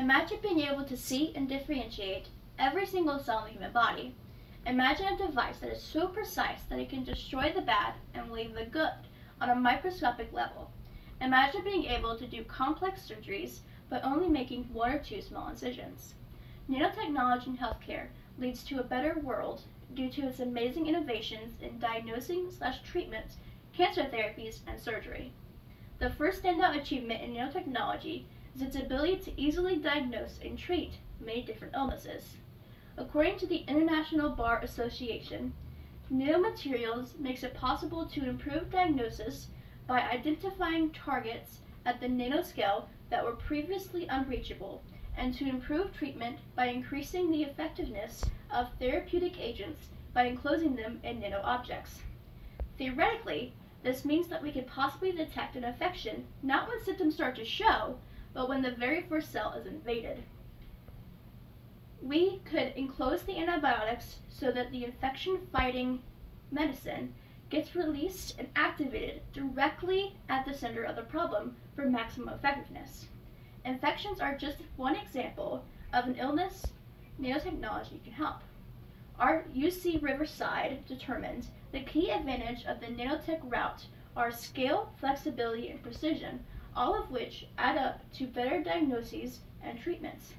Imagine being able to see and differentiate every single cell in the human body. Imagine a device that is so precise that it can destroy the bad and leave the good on a microscopic level. Imagine being able to do complex surgeries but only making one or two small incisions. Nanotechnology in healthcare leads to a better world due to its amazing innovations in diagnosing slash treatment, cancer therapies, and surgery. The first standout achievement in nanotechnology is its ability to easily diagnose and treat many different illnesses. According to the International Bar Association, nanomaterials makes it possible to improve diagnosis by identifying targets at the nanoscale that were previously unreachable and to improve treatment by increasing the effectiveness of therapeutic agents by enclosing them in nano-objects. Theoretically, this means that we could possibly detect an infection not when symptoms start to show, but when the very first cell is invaded. We could enclose the antibiotics so that the infection fighting medicine gets released and activated directly at the center of the problem for maximum effectiveness. Infections are just one example of an illness nanotechnology can help. Our UC Riverside determined the key advantage of the nanotech route are scale, flexibility, and precision, all of which add up to better diagnoses and treatments.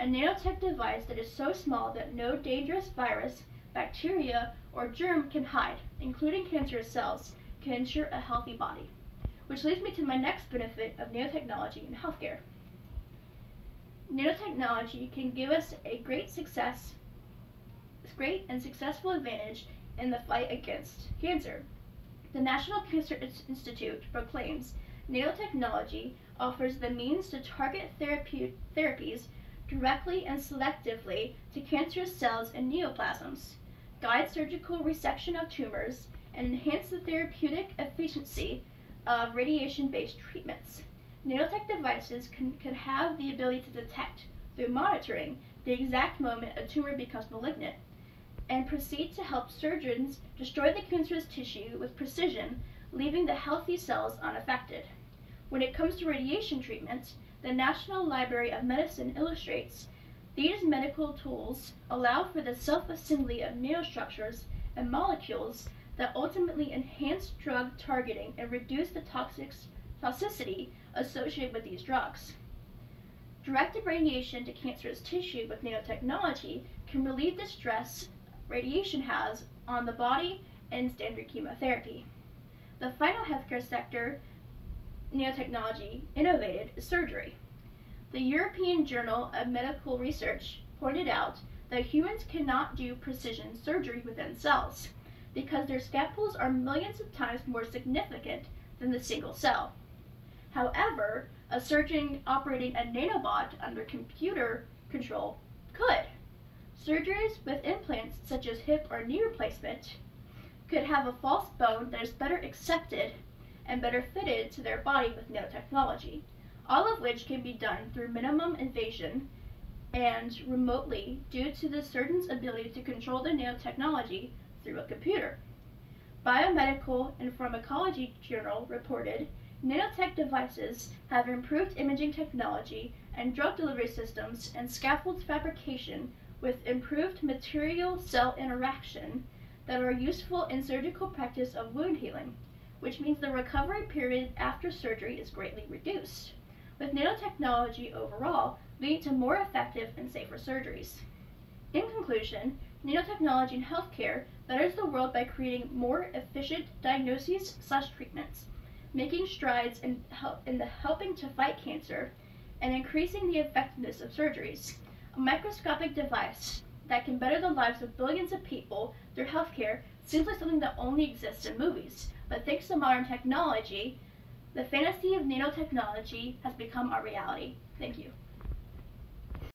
A nanotech device that is so small that no dangerous virus, bacteria, or germ can hide, including cancerous cells, can ensure a healthy body. Which leads me to my next benefit of nanotechnology in healthcare. Nanotechnology can give us a great success, great and successful advantage in the fight against cancer. The National Cancer Institute proclaims nanotechnology offers the means to target therapies directly and selectively to cancerous cells and neoplasms, guide surgical resection of tumors, and enhance the therapeutic efficiency of radiation-based treatments. Nanotech devices can, can have the ability to detect, through monitoring, the exact moment a tumor becomes malignant, and proceed to help surgeons destroy the cancerous tissue with precision, leaving the healthy cells unaffected. When it comes to radiation treatment, the National Library of Medicine illustrates these medical tools allow for the self-assembly of nanostructures and molecules that ultimately enhance drug targeting and reduce the toxic toxicity associated with these drugs. Directed radiation to cancerous tissue with nanotechnology can relieve the stress radiation has on the body and standard chemotherapy. The final healthcare sector nanotechnology innovated is surgery. The European Journal of Medical Research pointed out that humans cannot do precision surgery within cells because their scalpels are millions of times more significant than the single cell. However, a surgeon operating a nanobot under computer control could. Surgeries with implants such as hip or knee replacement could have a false bone that is better accepted and better fitted to their body with nanotechnology, all of which can be done through minimum invasion and remotely due to the surgeon's ability to control the nanotechnology through a computer. Biomedical and Pharmacology Journal reported Nanotech devices have improved imaging technology and drug delivery systems and scaffold fabrication with improved material cell interaction that are useful in surgical practice of wound healing, which means the recovery period after surgery is greatly reduced, with nanotechnology overall leading to more effective and safer surgeries. In conclusion, nanotechnology in healthcare betters the world by creating more efficient diagnoses slash treatments making strides in, help, in the helping to fight cancer and increasing the effectiveness of surgeries. A microscopic device that can better the lives of billions of people through healthcare seems like something that only exists in movies. But thanks to modern technology, the fantasy of nanotechnology has become our reality. Thank you.